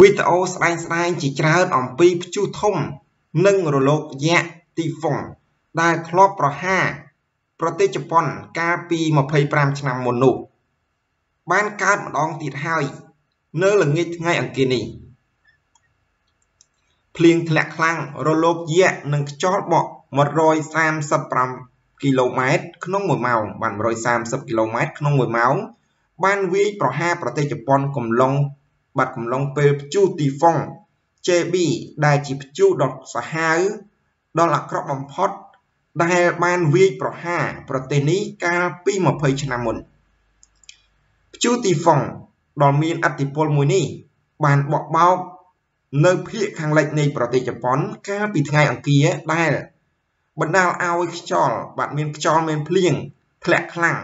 វីដេអូស្ដែងស្ដែងជាច្រើនអំពីព្យុះធំ និងរលកយក្សទីហ្វុងដែលធ្លាប់ប្រហារប្រទេសជប៉ុនកាលពី25ឆ្នាំមុននោះ បានកើតម្ដងទៀតហើយនៅល្ងាចថ្ងៃអង្គារនេះភ្លៀងធ្លាក់ខ្លាំងរលកយក្សនិងខ្យល់បក់135គីឡូម៉ែត្រក្នុង1ម៉ោងបាន130គីឡូម៉ែត្រក្នុង1ម៉ោងបានវាយប្រហារប្រទេសជប៉ុនកំឡុង បាត់កំឡុងពេលព្យុះទីហ្វុង JB ដែលជាព្យុះដ៏សាហាវដល់អាក្រក់បំផុតដែលបានវាយប្រហារប្រទេសនេះកាលពី20ឆ្នាំមុនព្យុះទីហ្វុងដ៏មានឥទ្ធិពលមួយនេះបានបក់បោកនៅភាគខាងលិចនៃប្រទេសជប៉ុនកាលពីថ្ងៃអង្គារដែលបណ្ដាលឲ្យខ្យល់បាទមានខ្យល់មានភ្លៀងធ្លាក់ខ្លាំង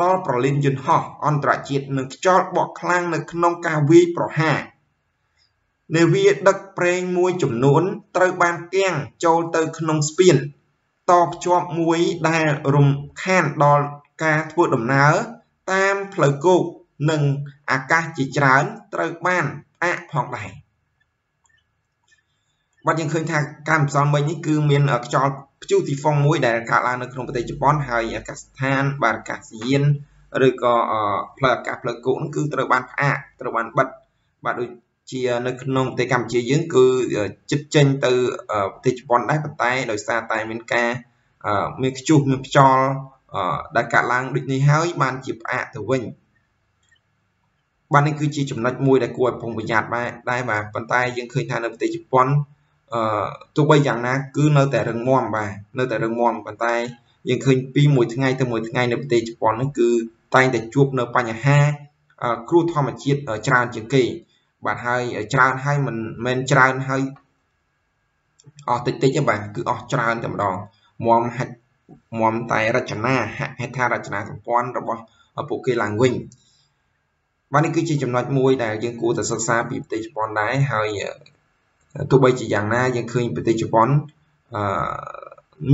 ដល់ប្រលានយន្តហោះអន្តរជាតិនិងខ្យល់បក់ខ្លាំងនៅក្នុងការវាយប្រហារនាវាដឹកប្រេងមួយចំនួនត្រូវបានទាំងចូលទៅក្នុងស្ពានតភ្ជាប់មួយដែលរំខានដល់ការធ្វើដំណើរតាមផ្លូវគោកនិងអាកាសជាច្រើនត្រូវបានផ្អាកផងដែរបាទយើងឃើញថាការម្សិលមិញនេះគឺមានខ្យល់ ព្យុះទីហ្វុងមួយដែលកើតឡើងនៅក្នុងប្រទេសជប៉ុនហើយអាកាសដ្ឋានបាទអាកាសយានឬក៏ផ្លូវអាកាសផ្លូវគោកហ្នឹងគឺត្រូវបានផ្អាកត្រូវបានបិទបាទដូចជានៅក្នុងប្រទេសកម្ពុជាយើងគឺចិត្តចេញទៅប្រទេសជប៉ុនដែរប៉ុន្តែដោយសារតែមានការមានខ្ជុះមានខ្យល់ដែលកើតឡើងដូចនេះហើយបានជាផ្អាកទៅវិញបាទនេះគឺជាចំណុចមួយដែលគួរឲ្យប្រុងប្រយ័ត្នបាទដែរបាទប៉ុន្តែយើងឃើញថានៅប្រទេសជប៉ុន អឺទោះបីយ៉ាងណាគឺនៅតែរឹងមាំបាទនៅតែរឹងមាំប៉ុន្តែយើងឃើញពីមួយថ្ងៃទៅមួយថ្ងៃនៅប្រទេសជប៉ុននេះគឺតែងតែជួបនៅបញ្ហាគ្រោះធម្មជាតិច្រើនជាងគេ បាទហើយច្រើនហើយមិនមែនច្រើនហើយអស់តិចតិចទេបាទគឺអស់ច្រើនតែម្ដងមុំហាច់មុំតែរចនាហេដ្ឋារចនាសម្ព័ន្ធរបស់ពួកគេឡើងវិញបាទនេះគឺជាចំណុចមួយដែលយើងគួរតែសិក្សាពីប្រទេសជប៉ុនដែរហើយ ទោះបីជាយ៉ាងណាយើងឃើញប្រទេសជប៉ុនអឺ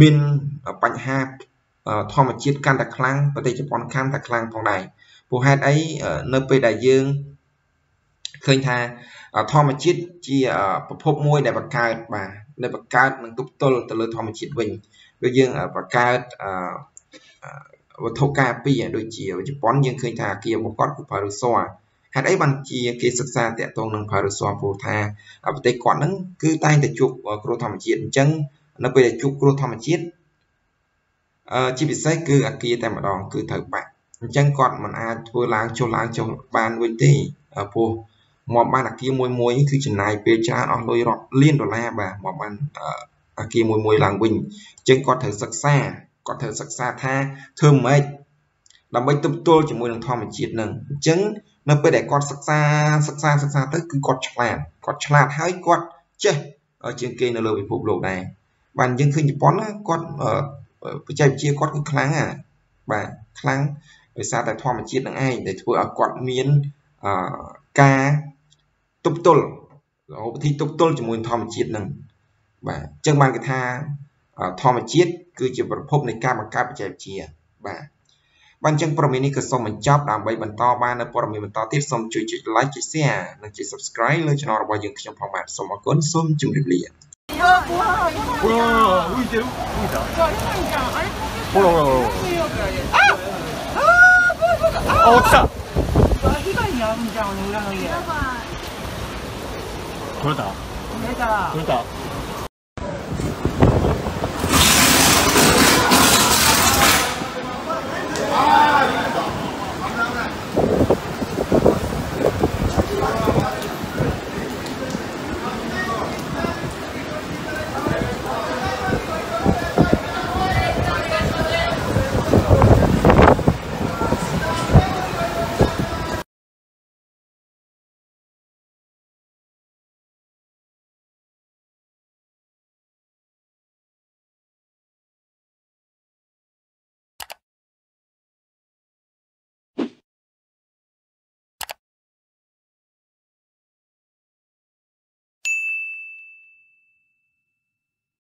មានបញ្ហាធម្មជាតិកាន់តែខ្លាំងប្រទេសជប៉ុនកាន់តែខ្លាំងផងដែរព្រោះហេតុអីនៅពេលដែលយើងឃើញថាធម្មជាតិជាប្រភពមួយដែលបង្កើតបាទដែលបង្កើតនឹងទប់ទល់ទៅលើធម្មជាតិវិញដូចយើងបង្កើតវត្ថុការពារដូចជាជប៉ុនយើងឃើញថាអាគាររបស់គាត់គឺផារុស័ ហេតុអីបានជាគេសិក្សាតាក់ទងនឹងផារុស័ព្រោះថាប្រទេសគាត់ហ្នឹងគឺតែងតែជួបគ្រោះធម្មជាតិអញ្ចឹងនៅពេលដែលជួបគ្រោះធម្មជាតិអឺជាពិសេសគឺអាគារតែម្ដងគឺត្រូវបាក់អញ្ចឹងគាត់មិនអាចធ្វើឡើងចុះឡើងចុះបានវិញទេព្រោះមកបានអាគារមួយមួយគឺចំណាយពេលច្រើនអស់លុយរាប់លានដុល្លារបាទមកបានអាគារមួយមួយឡើងវិញអញ្ចឹងគាត់ត្រូវសិក្សាគាត់ត្រូវសិក្សាថាធ្វើម៉េចដើម្បីទប់ទល់ជាមួយនឹងធម្មជាតិនឹងអញ្ចឹង នៅពេលដែលគាត់សិក្សាសិក្សាសិក្សាទៅគឺគាត់ឆ្លាតគាត់ឆ្លាតហើយគាត់ចេះជាងគេនៅលើពិភពលោកដែរបាទយើងឃើញជប៉ុនណាគាត់បច្ចេកវិទ្យាគាត់គឺខ្លាំងណាបាទខ្លាំងដោយសារតែធម្មជាតិនឹងឯងដែលធ្វើឲ្យគាត់មានការទប់ទល់វិធីទប់ទល់ជាមួយធម្មជាតិនឹងបាទអញ្ចឹងបានគេថាធម្មជាតិគឺជាប្រភពនៃការបង្កើតបច្ចេកវិទ្យាបាទ បាទអញ្ចឹងព័ត៌មាននេះក៏សូមបញ្ចប់ដើម្បីបន្តបាននៅព័ត៌មានបន្តទៀតសូមជួយចុច like ចុច share និងចុច subscribe លើ channel របស់យើងខ្ញុំផងបាទសូមអរគុណសូមជម្រាបលាほら浮いてる浮いたほらほらほらああ落ちた被害に遭うんじゃん裏の家取れた出た取れた